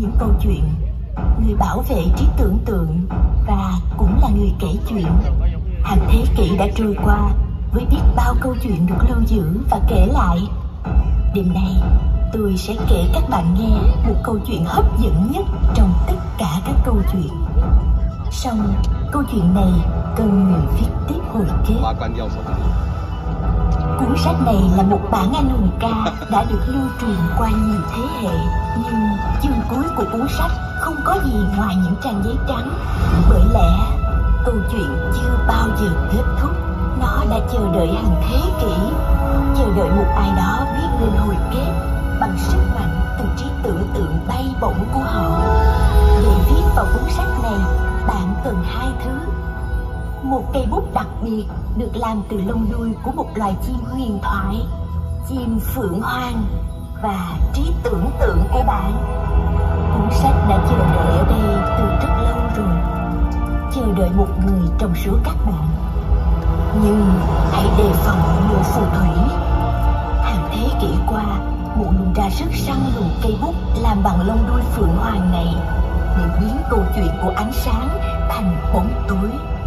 những câu chuyện. Người bảo vệ trí tưởng tượng và cũng là người kể chuyện. Hàng thế kỷ đã trôi qua với biết bao câu chuyện được lưu giữ và kể lại. Đêm nay, tôi sẽ kể các bạn nghe một câu chuyện hấp dẫn nhất trong tất cả các câu chuyện. Song câu chuyện này cần người viết tiếp hồi kết cuốn sách này là một bản anh hùng ca đã được lưu truyền qua nhiều thế hệ, nhưng chương cuối của cuốn sách không có gì ngoài những trang giấy trắng. Bởi lẽ, câu chuyện chưa bao giờ kết thúc. Nó đã chờ đợi hàng thế kỷ, chờ đợi một ai đó viết nên hồi kết bằng sức mạnh từ trí tưởng tượng bay bổng của họ. Để viết vào cuốn sách này, bạn cần hai thứ một cây bút đặc biệt được làm từ lông đuôi của một loài chim huyền thoại, chim phượng hoàng và trí tưởng tượng của bạn. Cuốn sách đã chờ đợi ở đây từ rất lâu rồi. Chờ đợi một người trong số các bạn. Nhưng hãy đề phòng mùa phù thủy. Hàng thế kỷ qua mụ luôn ra sức săn lùng cây bút làm bằng lông đuôi phượng hoàng này. Để biến câu chuyện của ánh sáng thành bóng tối.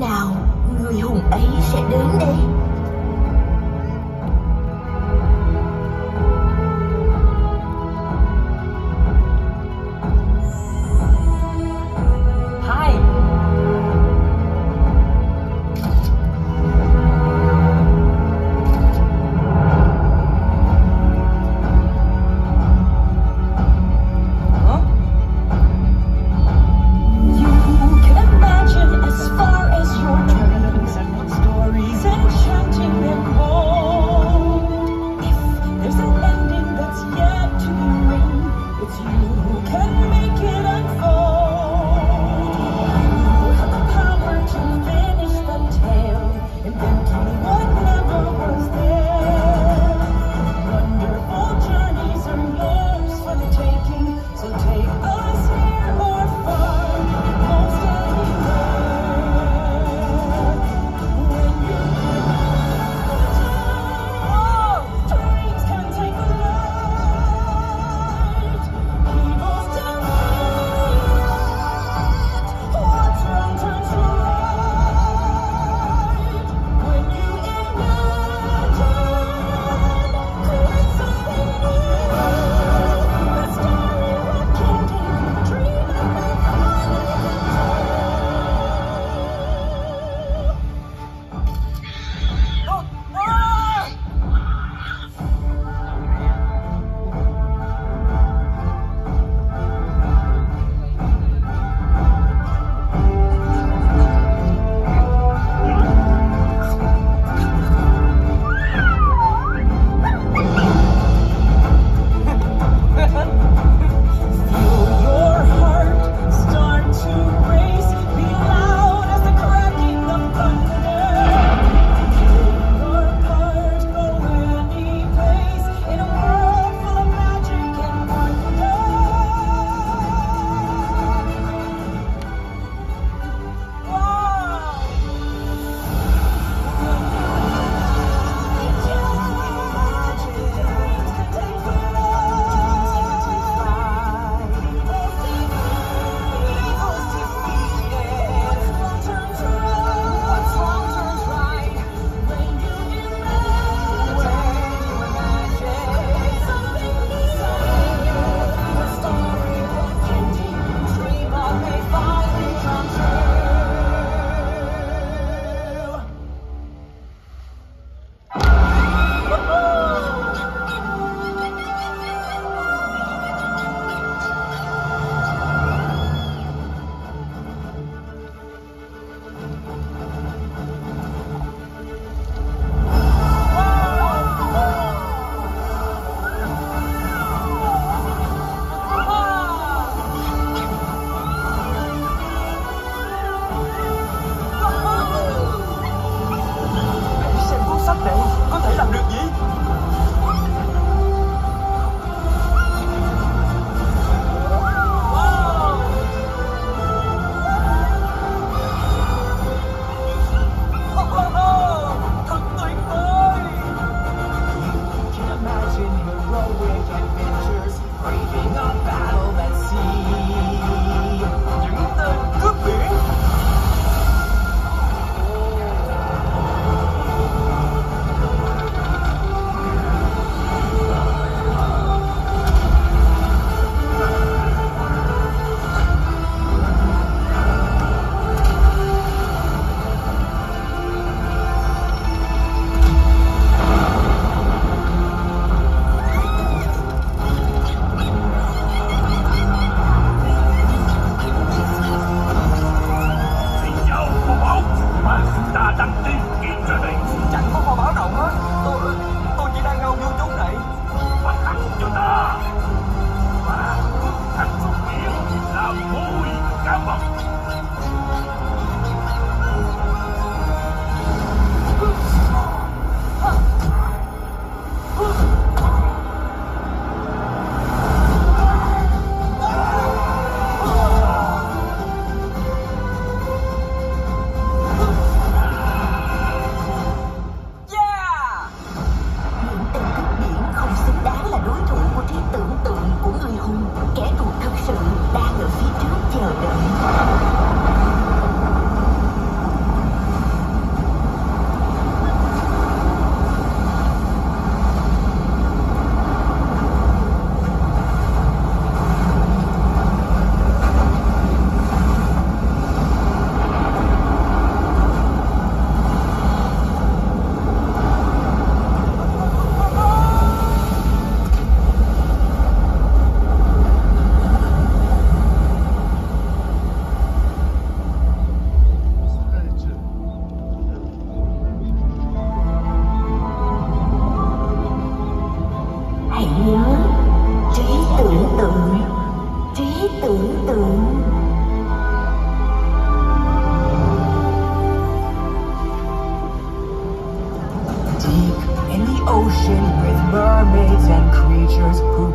Nào người hùng ấy sẽ đến đây?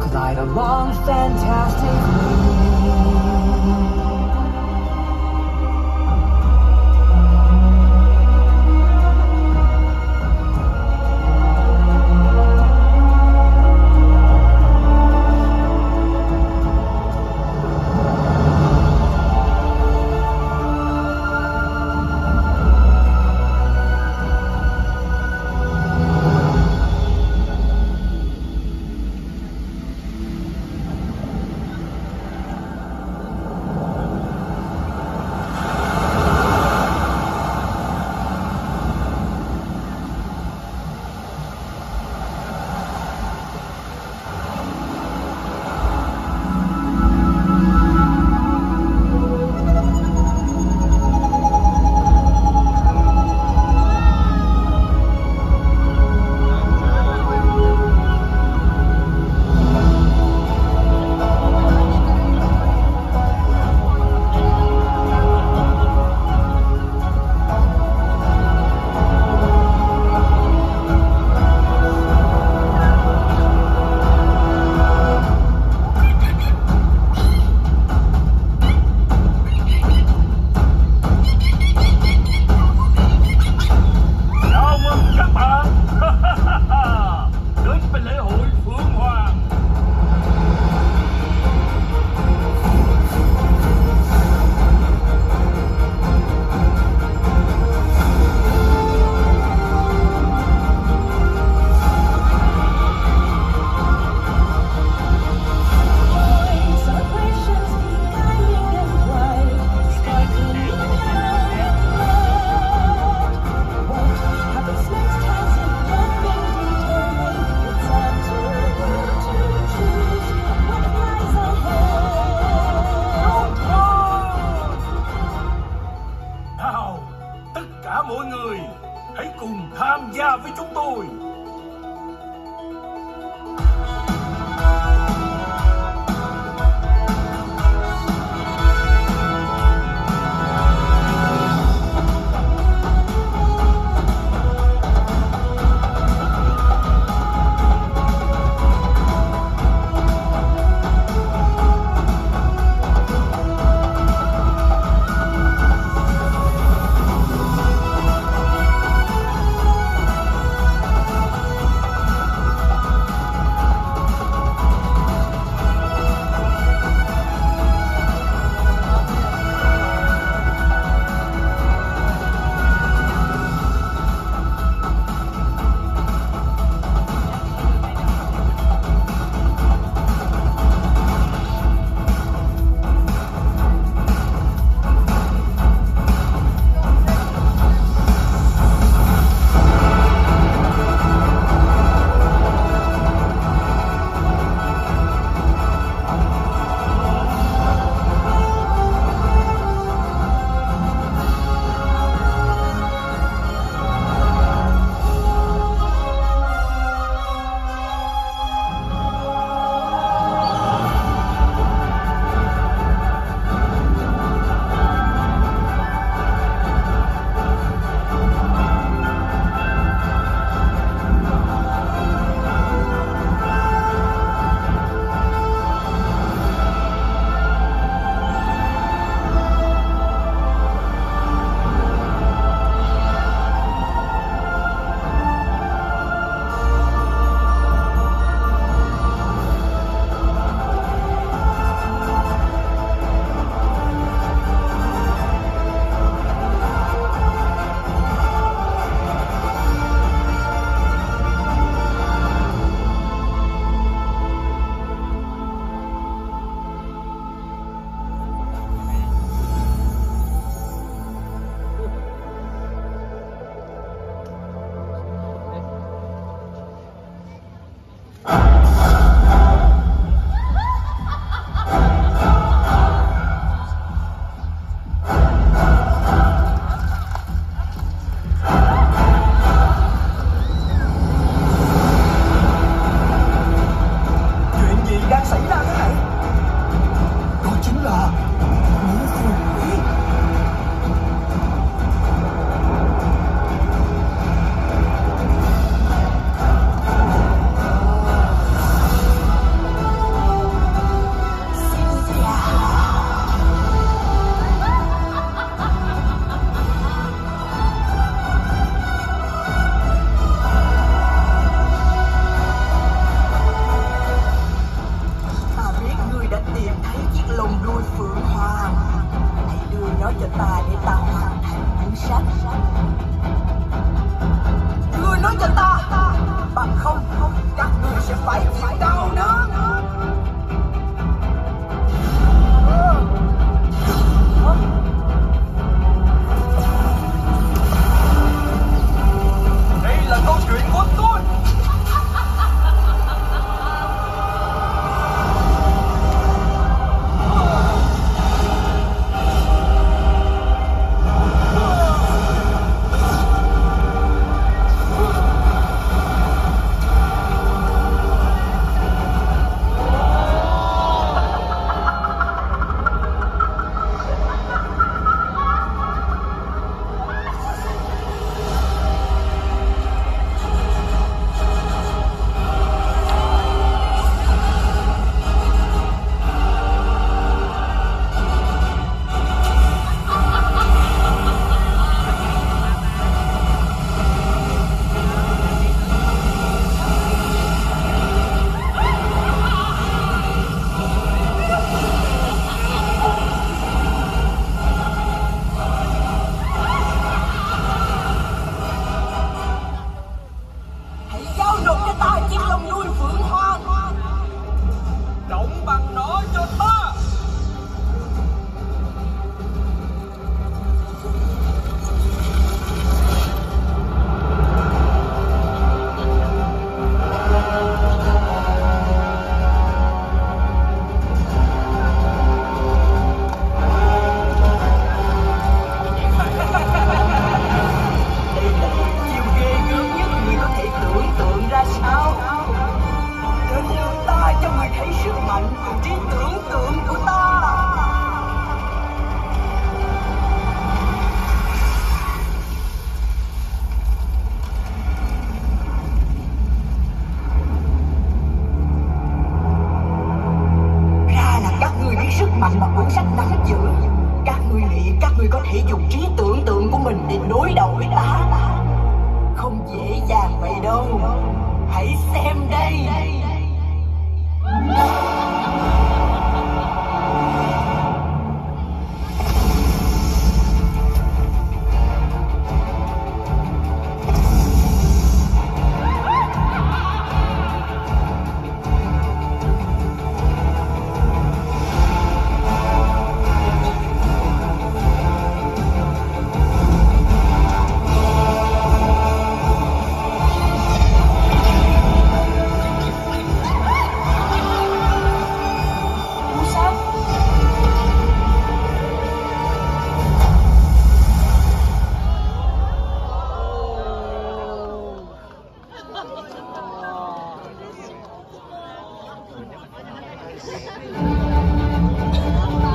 Glide along fantastically.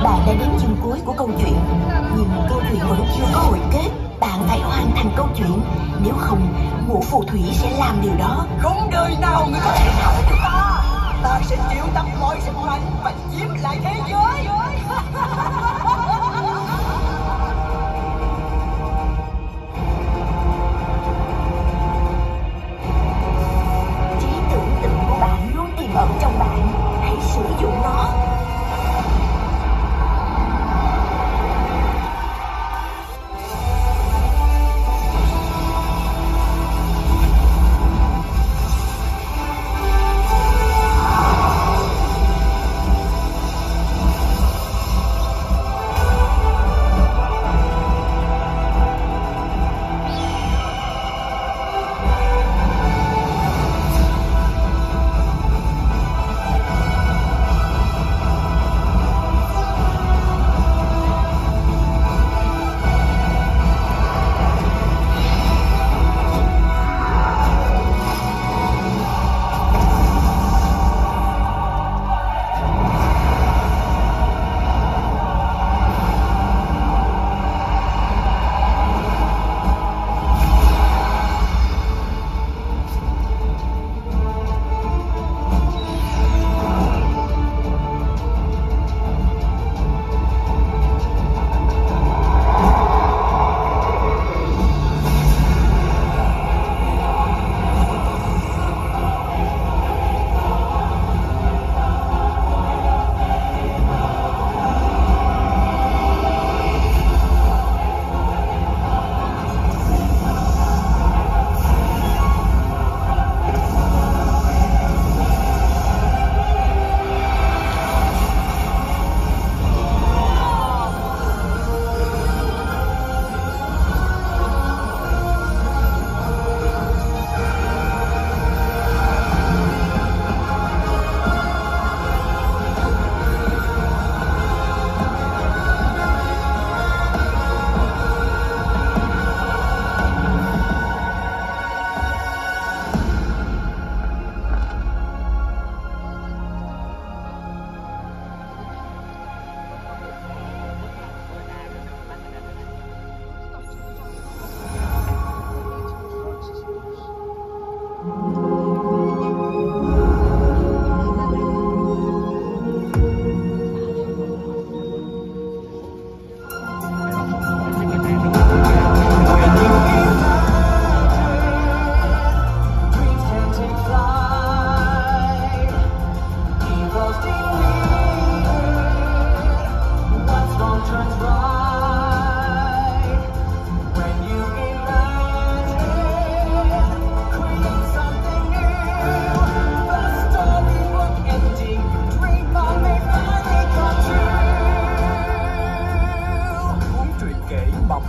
Bạn đã đến chương cuối của câu chuyện. Nhưng câu chuyện vẫn chưa có hồi kết Bạn phải hoàn thành câu chuyện. Nếu không, ngũ phù thủy sẽ làm điều đó. Không đời nào người có thể thắng được ta. Ta sẽ chịu tập mọi sức mạnh và chiếm lại thế giới. 谁有吗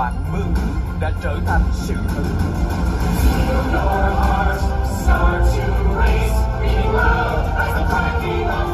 bạn mơ ước đã trở thành sự thật start to race, we love as the time love.